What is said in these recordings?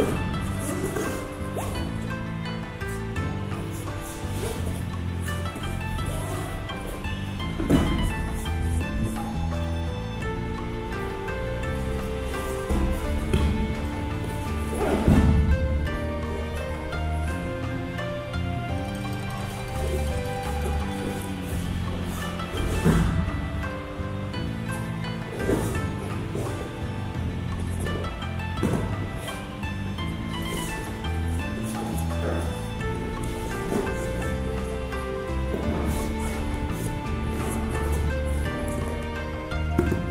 you you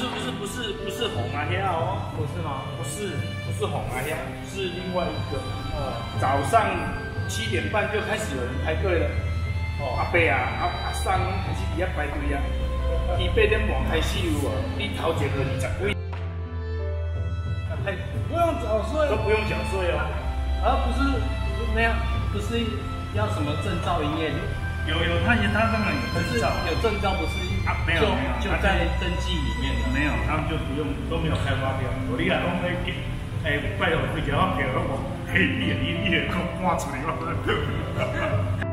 是不是不是不是不是红啊虾哦，不是吗？不是不是红啊虾，是另外一个。呃，早上七点半就开始有人排队了。哦，阿伯啊，阿阿婶开始伫遐排队啊。伊八点半开始有哦，你头前二十几。不用缴税，都不用缴税哦。而不是那样，不是要什么证照营业？有有，他他当然有证照，有证照不是？啊，没有没有，就在登记里面的。没有，他们就不用，都没有开发票。我你啊，讲那个，哎，拜托，会交发票，我可以一一一个看出来。